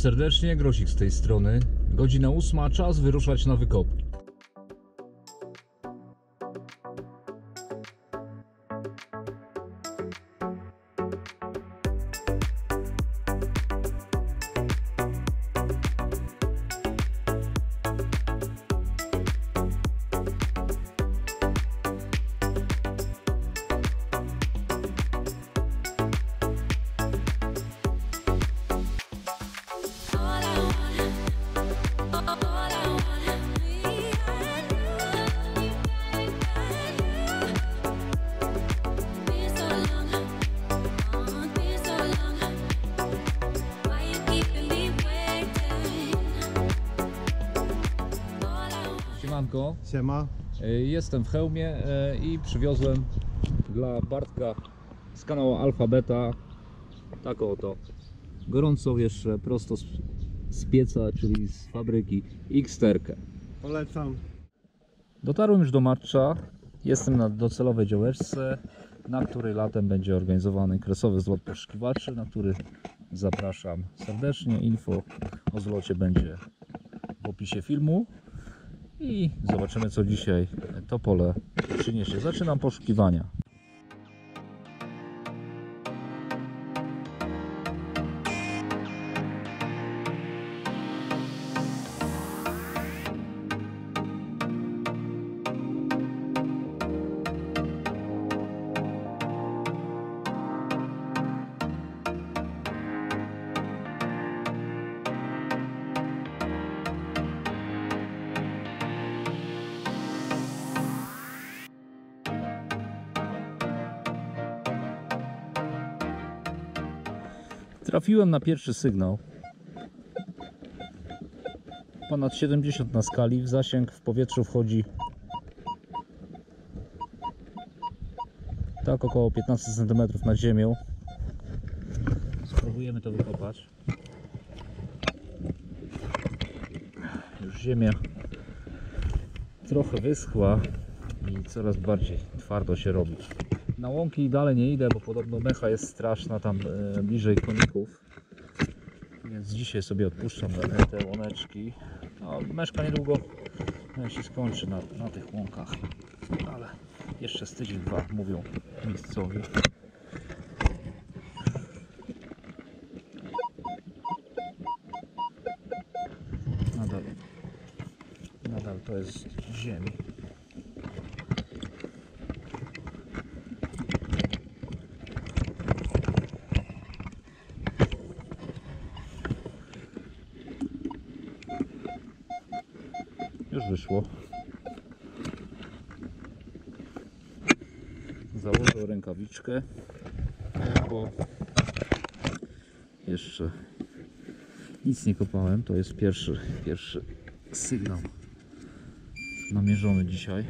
Serdecznie, Grosik z tej strony. Godzina ósma, czas wyruszać na wykopki. Siemanko, Siema. y, jestem w hełmie y, i przywiozłem dla Bartka z kanału Alfa Beta taką oto gorącą jeszcze prosto z, z pieca, czyli z fabryki X-terkę. Polecam. Dotarłem już do Matcza. Jestem na docelowej działeczce, na której latem będzie organizowany kresowy zlot poszukiwaczy, na który zapraszam serdecznie. Info o zlocie będzie w opisie filmu. I zobaczymy co dzisiaj to pole przyniesie. Zaczynam poszukiwania. Trafiłem na pierwszy sygnał. Ponad 70 na skali. W zasięg w powietrzu wchodzi tak około 15 cm nad ziemią. Spróbujemy to wykopać. Już ziemia trochę wyschła i coraz bardziej twardo się robi. Na łąki dalej nie idę, bo podobno mecha jest straszna tam e, bliżej koników. Więc dzisiaj sobie odpuszczam te- łoneczki. No, meszka niedługo e, się skończy na, na tych łąkach. Ale jeszcze z tydzień, dwa mówią miejscowi. Nadal, nadal to jest ziemi. Już wyszło. Założę rękawiczkę, bo jeszcze nic nie kopałem. To jest pierwszy, pierwszy sygnał namierzony dzisiaj.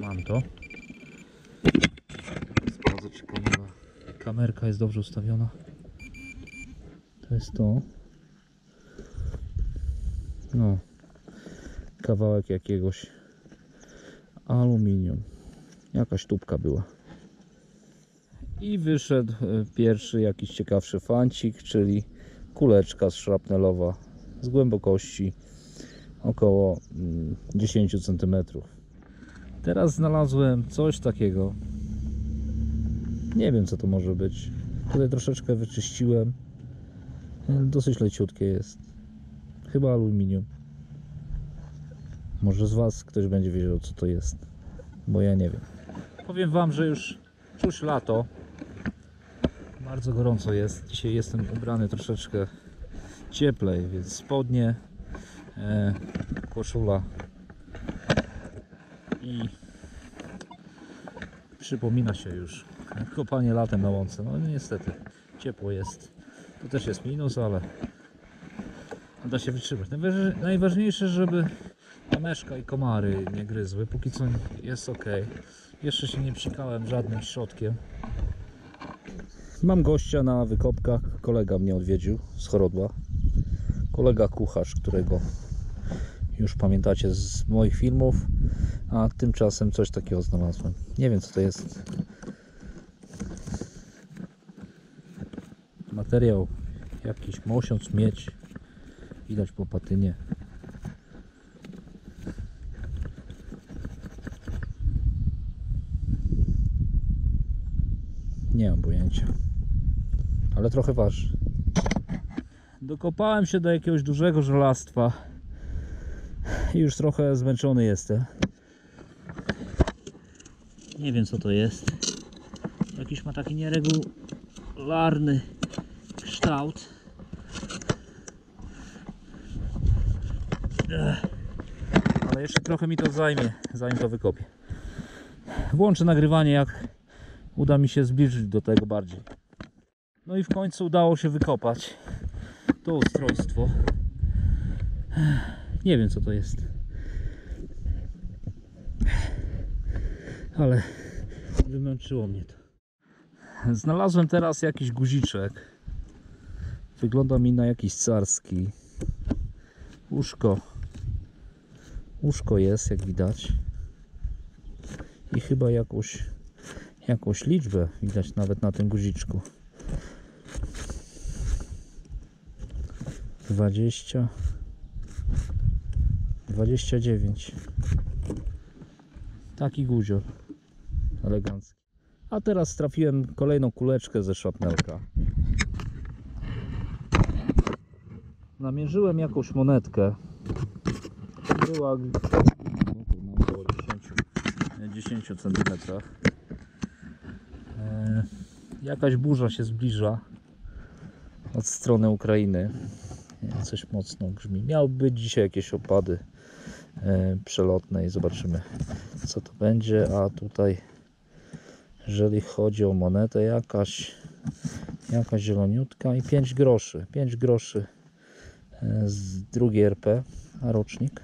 Mam to. Sprawdzę, czy kamera, kamerka jest dobrze ustawiona. To jest to. No. Kawałek jakiegoś aluminium. Jakaś tubka była. I wyszedł e, pierwszy jakiś ciekawszy fancik, czyli kuleczka szrapnelowa z głębokości około mm, 10 centymetrów. Teraz znalazłem coś takiego. Nie wiem co to może być. Tutaj troszeczkę wyczyściłem. Dosyć leciutkie jest. Chyba aluminium. Może z Was ktoś będzie wiedział co to jest. Bo ja nie wiem. Powiem Wam, że już czuć lato. Bardzo gorąco jest. Dzisiaj jestem ubrany troszeczkę cieplej, więc spodnie, e, koszula i przypomina się już kopanie latem na łące. No niestety, ciepło jest. To też jest minus, ale da się wytrzymać. Najważ- Najważniejsze, żeby A meszka i komary nie gryzły. Póki co jest ok. Jeszcze się nie psikałem żadnym środkiem. Mam gościa na wykopkach. Kolega mnie odwiedził z Chorodła. Kolega kucharz, którego już pamiętacie z moich filmów. A tymczasem coś takiego znalazłem. Nie wiem co to jest. Materiał jakiś mosiąc, miedź. Widać po patynie. Nie mam pojęcia. Ale trochę waży. Dokopałem się do jakiegoś dużego żelastwa. I już trochę zmęczony jestem. Nie wiem co to jest. Jakiś ma taki nieregularny kształt. Ale jeszcze trochę mi to zajmie, zanim to wykopię. Włączę nagrywanie, jak uda mi się zbliżyć do tego bardziej. No i w końcu udało się wykopać to ustrojstwo. Nie wiem co to jest. Ale wymęczyło mnie to. Znalazłem teraz jakiś guziczek. Wygląda mi na jakiś carski. Łóżko. Łóżko jest, jak widać. I chyba jakąś, jakąś liczbę widać nawet na tym guziczku. 20 29 Taki guzior elegancki. A teraz trafiłem kolejną kuleczkę ze szapnelka. Namierzyłem jakąś monetkę. Była około 10, 10 cm. Jakaś burza się zbliża od strony Ukrainy. Coś mocno grzmi. Miały być dzisiaj jakieś opady e, przelotne i zobaczymy co to będzie. A tutaj, jeżeli chodzi o monetę, jakaś, jakaś zieloniutka i 5 groszy. 5 groszy e, z drugiej RP, a rocznik.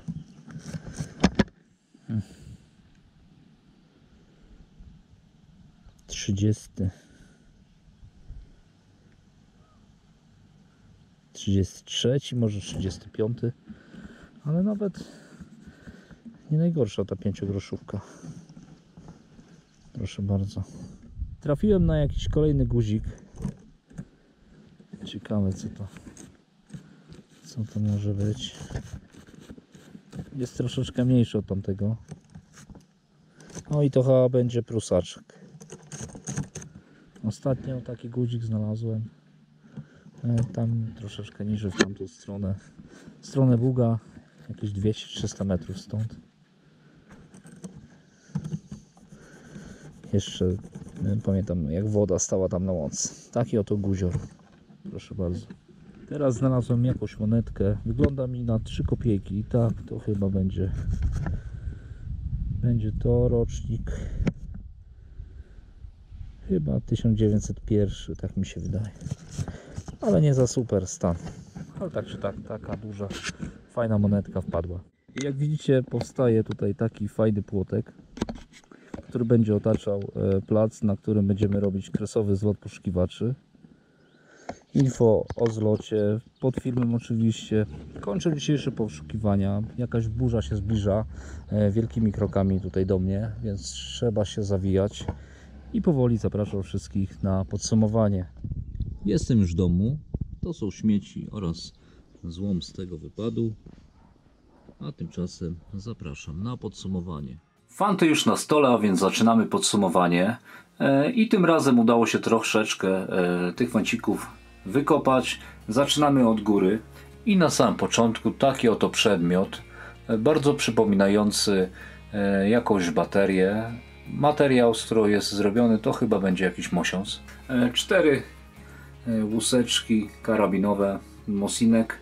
Hmm. 30. 33, może 35, ale nawet nie najgorsza ta pięciogroszówka. Proszę bardzo. Trafiłem na jakiś kolejny guzik. Ciekawe co to co to może być. Jest troszeczkę mniejszy od tamtego. No i to chyba będzie prusaczek. Ostatnio taki guzik znalazłem. E, Tam troszeczkę niżej w tamtą stronę. Stronę Buga, jakieś 200-300 metrów stąd. Jeszcze pamiętam jak woda stała tam na łące. Taki oto guzior. Proszę bardzo. Teraz znalazłem jakąś monetkę. Wygląda mi na 3 kopiejki. Tak, to chyba będzie. Będzie to rocznik. Chyba 1901, tak mi się wydaje ale nie za super stan. Ale tak czy tak, taka duża, fajna monetka wpadła. I jak widzicie, powstaje tutaj taki fajny płotek, który będzie otaczał e, plac, na którym będziemy robić kresowy zlot poszukiwaczy. Info o zlocie, pod filmem oczywiście. Kończę dzisiejsze poszukiwania. Jakaś burza się zbliża e, wielkimi krokami tutaj do mnie, więc trzeba się zawijać. I powoli zapraszam wszystkich na podsumowanie. Jestem już w domu. To są śmieci oraz złom z tego wypadu. A tymczasem zapraszam na podsumowanie. Fanty już na stole, a więc zaczynamy podsumowanie. E, I tym razem udało się troszeczkę e, tych fancików wykopać. Zaczynamy od góry. I na samym początku taki oto przedmiot, e, bardzo przypominający jakąś baterię. Materiał, z którego jest zrobiony, to chyba będzie jakiś mosiąc. Cztery łuseczki karabinowe, Mosinek.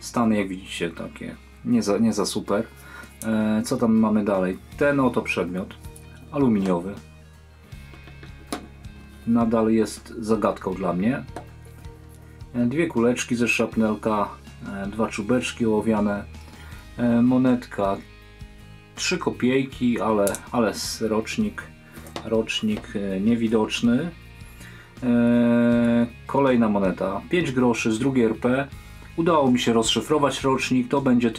Stany jak widzicie takie nie za, nie za super. E, Co tam mamy dalej? Ten oto przedmiot aluminiowy. Nadal jest zagadką dla mnie. E, Dwie kuleczki ze szapnelka, e, dwa czubeczki ołowiane, monetka 3 kopiejki, ale, ale rocznik, rocznik niewidoczny. Kolejna moneta 5 groszy z drugiej RP. Udało mi się rozszyfrować rocznik, to będzie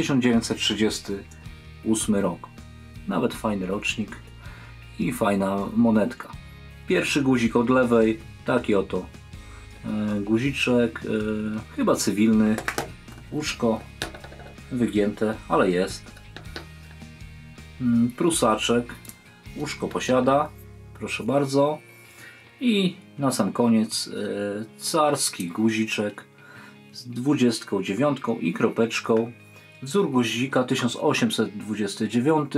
1938 rok. Nawet fajny rocznik i fajna monetka. Pierwszy guzik od lewej, taki oto e, guziczek, e, chyba cywilny, łóżko wygięte, ale jest. Mm, Prusaczek, łóżko posiada, proszę bardzo. I na sam koniec e, carski guziczek z 29 i kropeczką. Wzór guzika 1829.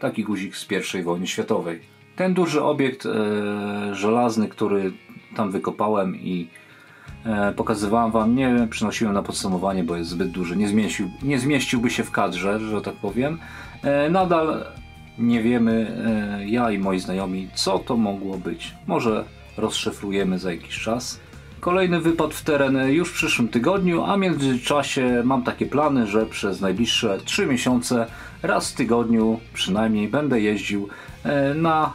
Taki guzik z I wojny światowej. Ten duży obiekt e, żelazny, który tam wykopałem i e, pokazywałem Wam, nie przynosiłem na podsumowanie, bo jest zbyt duży. Nie, zmieścił, nie zmieściłby się w kadrze, że tak powiem. E, nadal nie wiemy, e, ja i moi znajomi, co to mogło być. Może rozszyfrujemy za jakiś czas. Kolejny wypad w teren już w przyszłym tygodniu, a w międzyczasie mam takie plany, że przez najbliższe 3 miesiące raz w tygodniu przynajmniej będę jeździł e, na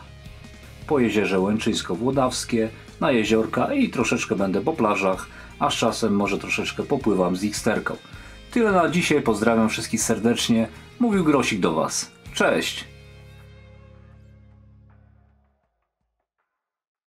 po jeziorze Łęczyńsko-Włodawskie, na jeziorka i troszeczkę będę po plażach, a z czasem może troszeczkę popływam z Xterką. Tyle na dzisiaj, pozdrawiam wszystkich serdecznie. Mówił Grosik do Was. Cześć!